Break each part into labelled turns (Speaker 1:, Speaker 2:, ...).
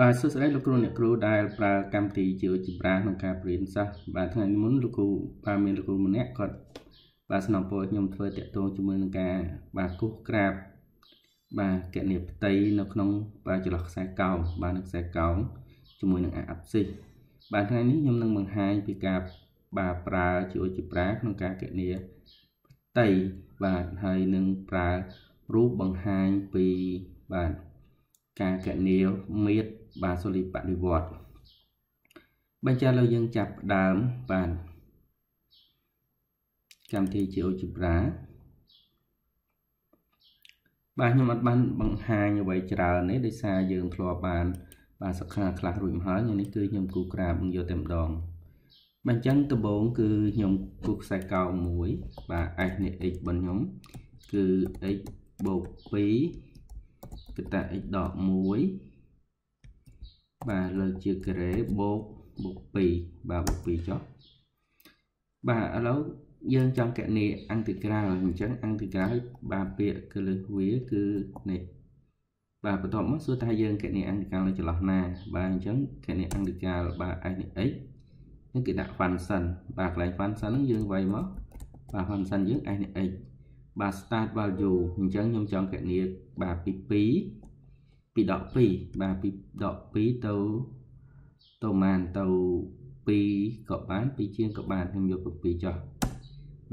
Speaker 1: បាទសួស្តីលោកគ្រូអ្នកគ្រូដែលប្រើកម្មវិធីជាជីប្រាក្នុងការរៀនសាស្ត្របាទថ្ងៃមុនលោកគ្រូបាទមានលោកគ្រូម្នាក់គាត់បាទស្នំពោខ្ញុំធ្វើតាក់ទងជាមួយនឹងការបាទគូសក្រាបបាទកណនីផ្ទៃនៅក្នុងបាទចន្លោះខ្សែកោងបាទនឹងខ្សែកោងជាមួយនឹងអាប់ស៊ីសបាទថ្ងៃនេះខ្ញុំនឹងបង្ហាញពីការបាទប្រើជាជីប្រាក្នុងការកណនីផ្ទៃបាទហើយនឹងប្រើរូបបង្ហាញពីបាទការកណនីមៀត បាទសូលីបដិវត្តបញ្ជាលើយើងចាប់ដើមបាទកម្មវិធី GeoGebra បាទខ្ញុំអត់បានបង្ហាញអ្វីច្រើនទេដោយសារយើងធ្លាប់បាន បាទសិក្សាខ្លះរួចមកហើយនេះគឺខ្ញុំគូក្រាបនឹងយកតែម្ដងបាទអញ្ចឹងដំបូងគឺខ្ញុំគូខ្សែកោងមួយបាទ s នេះ x របស់ខ្ញុំគឺ x បូក2គឺតា x ដក1 បាទលើកជាការ៉េបូកបូក2បាទបូក2ចុះបាទឥឡូវយើងចង់កណនីអង់ទីក្រាលអញ្ចឹងអង់ទីក្រាលបាទពាក្យគឺលើសវាគឺនេះបាទបន្ទាប់មកសួរថាយើងកណនីអង់ទីក្រាលនៅចន្លោះណា បាទអញ្ចឹងកណនីអង់ទីក្រាលបាទ s នេះ x នេះគេដាក់ function បាទកន្លែង function ហ្នឹងយើងវាយមកបាទ function យើង s នេះ x បាទ start value អញ្ចឹងខ្ញុំចង់កណនីបាទពី2 ពីដក2បាទពីដក2ទៅទៅម៉ានទៅ2ក៏បាន2ជាងក៏បានខ្ញុំយកទៅ2ចុះ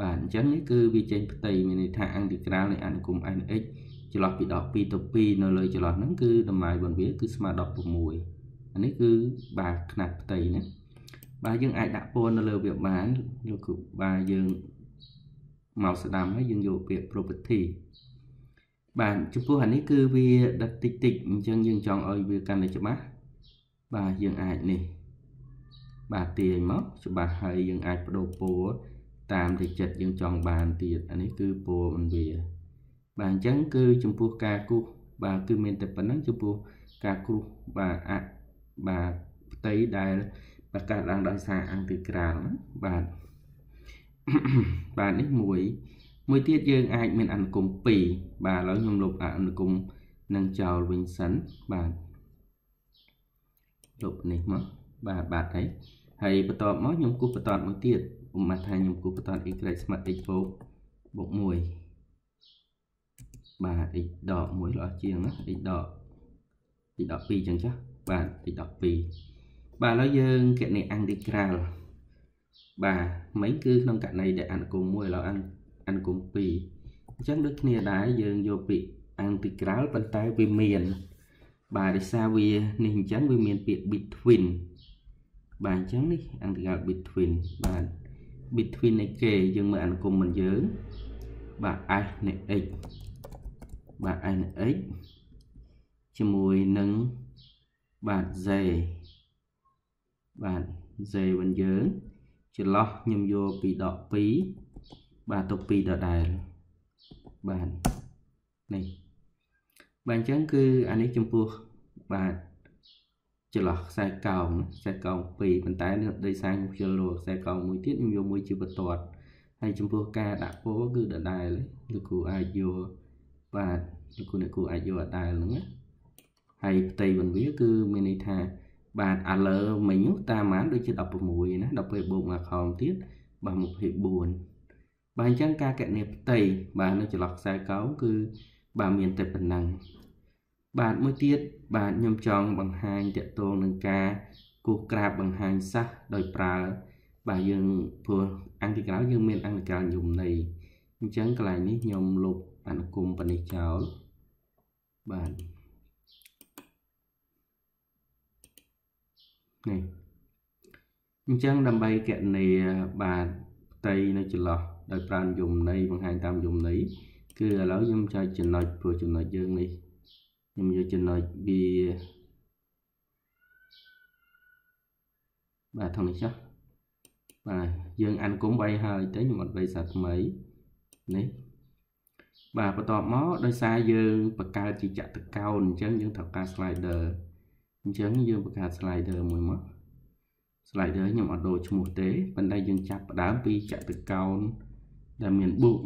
Speaker 1: បាទអញ្ចឹងនេះគឺវាចេញផ្ទៃមានន័យថាអន្តរក្រាលនៃអនុគម NX ចន្លោះពីដក2ទៅ2នៅលើចន្លោះហ្នឹងគឺតម្លៃរបស់វាគឺស្មើ16អានេះគឺបាទຂະຫນាត់ផ្ទៃណាបាទយើងអាចដាក់ពណ៌នៅលើវាបានលោកគ្រូបាទយើងមកស្ដាំហើយយើងយកពាក្យ property បាទចំពោះអានេះគឺវាដិតតិចតិចអញ្ចឹងយើងចង់ឲ្យវាកាន់តែច្បាស់បាទយើងអាចនេះ បាទទាញមកច្បាស់ហើយយើងអាចបដូរពណ៌តាមទីចិត្តយើងចង់បានទៀតអានេះគឺពណ៌មិនវាបាទអញ្ចឹងគឺចំពោះការគូសបាទគឺមានតែប៉ុណ្្នឹងចំពោះការគូសបាទអបាទផ្ទៃដែលបង្កើតឡើងដោយសារអង់ទីក្រាលបាទបាទនេះមួយ មួយទៀតយើងអាចមានអនុគម2បាទឥឡូវខ្ញុំលុបអនុគមនឹងចោលវិញសិនបាទលុបនេះមកបាទបាទហើយហើយបន្ទាប់មកខ្ញុំគូសបន្ទាត់មួយទៀតឧបមាថាខ្ញុំគូសបន្ទាត់ y ស្មើ x បូកបូក1បាទ x ដក1ល្អជាងណា x ដក x ដក2ចឹងចាស់បាទ x ដក2បាទឥឡូវយើងគណនីអង់ទីក្រាលបាទមិញគឺក្នុងករណីដែលអនុគម1ឥឡូវអនុ អានគុំ2អញ្ចឹងដូចគ្នាដែរយើងយកពាក្យអានទីក្រៅប៉ុន្តែវាមាន បាទដោយសារវានេះអញ្ចឹងវាមានពាក្យ between បាទអញ្ចឹងនេះអានទីក្រៅ between បាទ between នៃគេយើងមើលអានគុំមិនយើងបាទ s នៃ x បាទ s នៃ x ជាមួយនឹងបាទ z បាទ z វិញយើងចន្លោះខ្ញុំយកពីដក2 បាទទុក2ដដែលបាទនេះបាទអញ្ចឹងគឺអានេះចំពោះបាទចន្លោះខ្សែកោងខ្សែកោង2ប៉ុន្តែដោយសារខ្ញុំខ្ជិលរកខ្សែកោងមួយទៀតខ្ញុំយកមួយជាបន្ទាត់ហើយចំពោះការដាក់ពណ៌គឺដដែលលោកគ្រូអាចយកបាទលោកគ្រូអ្នកគ្រូអាចយកដដែលហ្នឹងណាហើយផ្ទៃវិញវាគឺមានន័យថាបាទអាលើមិញតាមបានដូចជា16ណាដល់ពេលបូកមកខំទៀតបាទ24 បាទអញ្ចឹងការកណនីផ្ទៃបាទនៅចន្លោះខ្សែកោងគឺបាទមានតែប៉ុណ្ណឹងបាទមួយទៀតបាទខ្ញុំចង់បង្ហាញតកតងនឹងការគូសក្រាបបង្ហាញសាសដោយប្រើបាទយើងព្រោះអង្គក្រៅយើងមានអង្គក្រៅយមន័យអញ្ចឹងកន្លែងនេះខ្ញុំលុបអនុគមបនិចោលបាទនេះអញ្ចឹងដើម្បីកណនីបាទ ផ្ទៃនៅចន្លោះដោយប្រើយមន័យបង្ហាញតាមយមន័យគឺឥឡូវខ្ញុំចែកចំណុចព្រោះចំណុចយើងនេះខ្ញុំយកចំណុចវាបាទថងនេះចាស់បាទយើងអានគុំ3ហើយទៅខ្ញុំអត់3សាថ្មីនេះបាទបន្ទាប់មកដោយសារយើងបង្កើតជាចតុកោណអញ្ចឹងយើងត្រូវការ slider អញ្ចឹងយើងបង្កើត slider មួយមក slider ខ្ញុំអត់ដូរឈ្មោះទេប៉ុន្តែយើងចាប់ផ្ដើមពីចតុកោណដែលមានបូក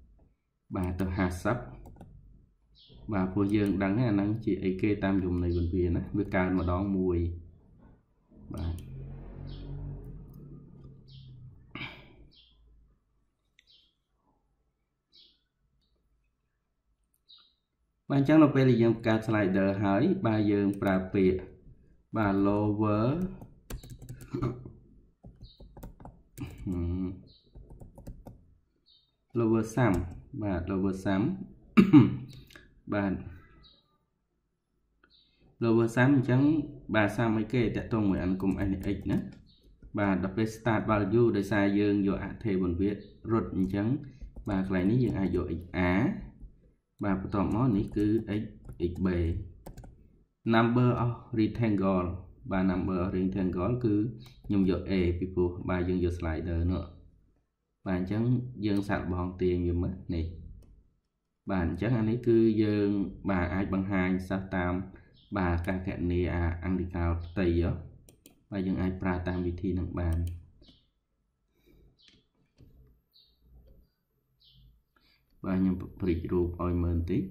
Speaker 1: 1បាទទៅ50បាទព្រោះយើងដឹងអាហ្នឹងជាអីគេតាមយមន័យវិវាណាវាកើនម្ដងមួយបាទបាទអញ្ចឹងនៅពេលដែលយើងបង្កើត slider ហើយបាទយើងប្រើពាក្យបាទ lower lower sum បាទ lower sum បាទ lower sum អញ្ចឹងបាទ sum អីគេតកតងមួយអានគុំ x ណាបាទដល់ពេល start value ដោយសារយើងយកអថេបន្វារត់អញ្ចឹងបាទកន្លែងនេះយើងអាចយក xa បាទបន្ទាប់មកនេះគឺ x xb number of rectangle បាទ number of rectangle គឺខ្ញុំយក a ពីព្រោះបាទយើងយក slider នោះបាទអញ្ចឹងយើងសាកបងទាញវាមើលនេះបាទអញ្ចឹងអានេះគឺយើងបាទអាចបង្ហាញសិស្សតាម បាទការកណនីអាអង្គិកាលផ្ទៃបាទយើងអាចប្រើតាមវិធីនឹងបានបាទខ្ញុំព្រិចរូបឲ្យមើលបន្តិច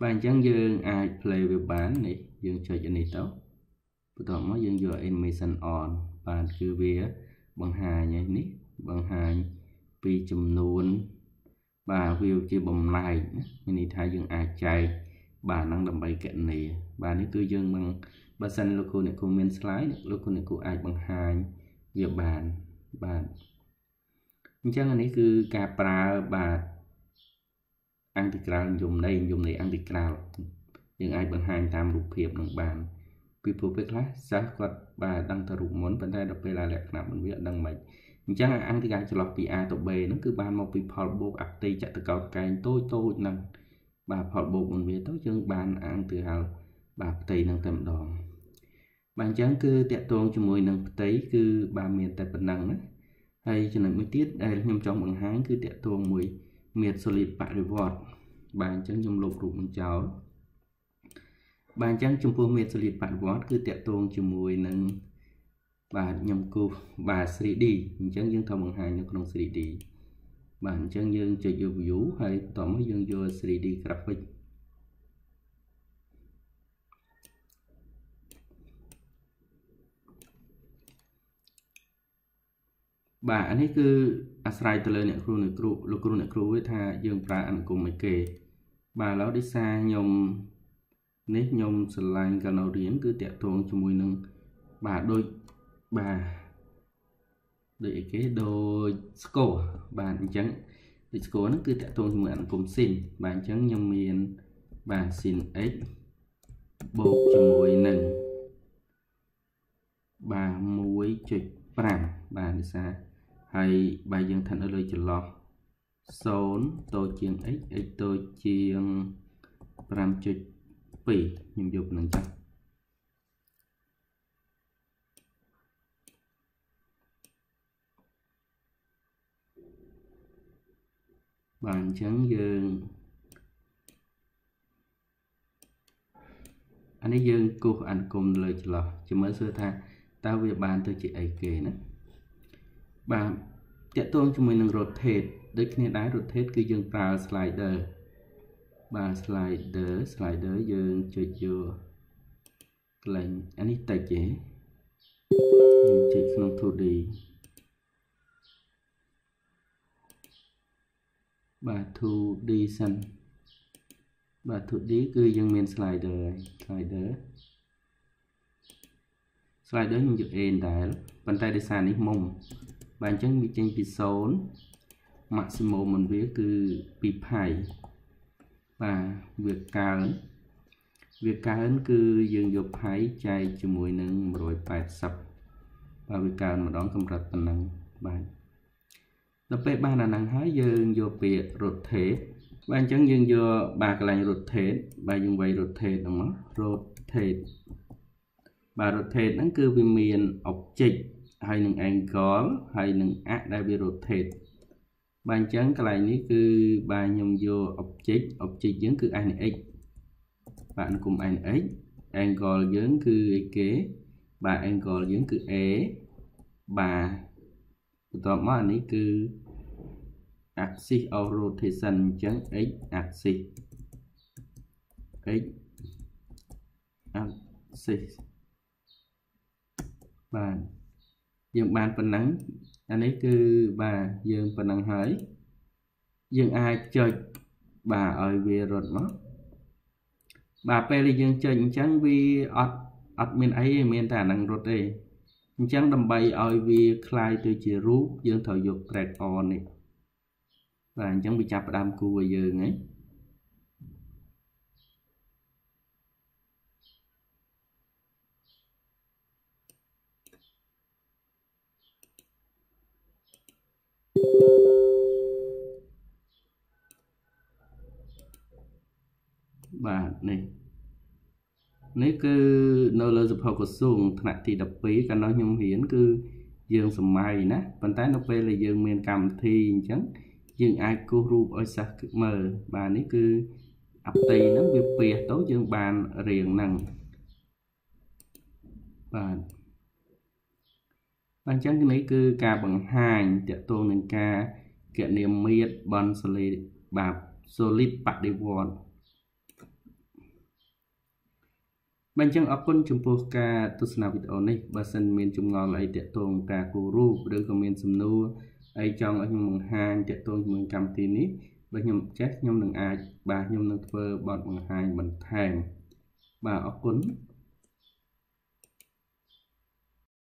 Speaker 1: បាទអញ្ចឹងយើងអាច play វាបាននេះយើងចុចនេះទៅបន្ទាប់មកយើងយក animation on បាទគឺវាបង្ហាញនេះបង្ហាញពីចំនួន បាទវាជាបំលែកមានន័យថាយើងអាចចែកបាទនឹងដើម្បីកណនីបាទនេះគឺយើងនឹងបើសិនលោកគ្រូអ្នកគ្រូមាន slide លោកគ្រូអ្នកគ្រូអាចបង្ហាញវាបានបាទអញ្ចឹងអានេះគឺការប្រើបាទ អង្គតិក្រាលនិយមន័យនិយមន័យអង្គតិក្រាលយើងអាចបង្ហាញតាមរូបភាពនឹងបានពីព្រោះពេលខ្លះសិស្សគាត់បាទដឹងតែរូបមុនប៉ុន្តែដល់ពេលលក្ខណៈមិនវាអត់ដឹងមិនអញ្ចឹងអង្គតិកាចន្លោះពី A ទៅ B ហ្នឹងគឺបានមកពីផលបូកអតិចតកោតកែងតូចតូចហ្នឹងបាទផលបូកមិនវាទៅយើងបានអង្គទៅហៅបាទផ្ទៃហ្នឹងតែម្ដងបាទអញ្ចឹងគឺតកតងជាមួយនឹងផ្ទៃគឺបាទមានតែប៉ុណ្ណឹងណាហើយចំណុចមួយទៀតដែលខ្ញុំចង់បង្ហាញគឺតកតងមួយ មាន solid បរិវត្តបាទអញ្ចឹងខ្ញុំលុបរូបនឹងចោលបាទអញ្ចឹងចំពោះមេតសលៀតបដិវត្តគឺតកតងជាមួយនឹងបាទខ្ញុំគូសបាទ 3D អញ្ចឹងយើងត្រូវបង្ហាញនៅក្នុង 3D បាទអញ្ចឹងយើងចុចយក view ហើយបន្ទាប់មកយើងយក 3D graphic បាទអានេះគឺអាស្រ័យទៅលើអ្នកគ្រូអ្នកគ្រូលោកគ្រូអ្នកគ្រូវាថាយើងប្រើអនុគមអីគេ បាទឥឡូវដោយសារខ្ញុំនេះខ្ញុំស្រឡាញ់កាលនៅរៀនគឺតាក់ទងជាមួយនឹងបាទដូចបាទដូចអីគេដូចស្គរបាទអញ្ចឹងដូចស្គរហ្នឹងគឺតាក់ទងជាមួយអនុគមស៊ីនបាទអញ្ចឹងខ្ញុំមានបាទស៊ីន x បូកជាមួយនឹងបាទ1.5បាទនិសា ហើយបើយើងថានៅលើចន្លោះ0តូចជាង x x តូចជាង5.5 2ខ្ញុំយកប៉ុណ្្នឹងចាស់បាទអញ្ចឹងយើងអានេះយើងគូសអនុគមលើចន្លោះជាមើលសួរថាតើវាបានទៅជាអីគេណាបាទ តកតងជាមួយនឹង rotate ដូចគ្នាដែរ rotate គឺយើងប្រើ slider បាទ slider slider យើងចុចយកកន្លែងអានេះតិចទេយើងចុចក្នុង 2D បាទ 2D សិនបាទ 2D គឺយើងមាន slider ហើយ slider slider ខ្ញុំយក A ដែរប៉ុន្តែដោយសារនេះមុំ បាទអញ្ចឹងវាចេញពី0 maximum មិនវាគឺ2 pi បាទវាកើនវាកើនគឺយើងយកផៃចែកជាមួយនឹង180បាទវាកើនម្ដងកម្រិតប៉ុណ្ណឹងបាទដល់ពេលបានអាហ្នឹងហើយយើងយកពាក្យ rotate បាទអញ្ចឹងយើងយកបាទកន្លែង rotate បាទយើងវាយ rotate ហ្នឹងមក rotate បាទ rotate ហ្នឹងគឺវាមាន object ហើយនឹង angle ហើយនឹង axis ដែលវា rotate បាទអញ្ចឹងកន្លែងនេះគឺបាទខ្ញុំយក object object យើងគឺ n x បាទគុំ n x angle យើងគឺអីគេបាទ angle យើងគឺ a បាទបន្ទាប់មកអានេះគឺ axis of rotation អញ្ចឹង x axis x axis បាទ យើងបានប៉ុណ្ណឹងអានេះគឺបាទយើងប៉ុណ្ណឹងហើយយើងអាចចុចបាទឲ្យវារត់មកបាទពេលដែលយើងចុចអញ្ចឹងវាអត់អត់មានអីទេមានតែអានឹងរត់ទេអញ្ចឹងដើម្បីឲ្យវាคล้ายទៅជារូបយើងត្រូវយក drag on នេះបាទអញ្ចឹងវាចាប់ផ្ដើមគូឲ្យយើងហ៎បាទ នេះគឺនៅលើសភៅក្រសួងថ្នាក់ទី12កាលនោះខ្ញុំរៀនគឺយើងសម័យណាប៉ុន្តែនៅពេលដែលយើងមានកម្មវិធីអញ្ចឹងយើងអាចគូសរូបឲ្យសិស្សមើលបាទនេះគឺអបតីហ្នឹងវាពះទៅយើងបានរៀងហ្នឹងបាទអញ្ចឹងនេះគឺការបង្ហាញតកតងនឹងការគណនាមៀតបនសូលីបាទ solid បដិវត្ត បាទអញ្ចឹងអរគុណចំពោះការទស្សនាវីដេអូនេះបើសិនមានចម្ងល់អីតាក់ទងការគូររូបឬក៏មានសំណួរអីចង់ឲ្យខ្ញុំបង្ហាញតាក់ទងជាមួយកម្មវិធីនេះបើខ្ញុំចេះខ្ញុំនឹងអាចបាទខ្ញុំនឹងធ្វើបទបង្ហាញបន្ថែមបាទអរគុណ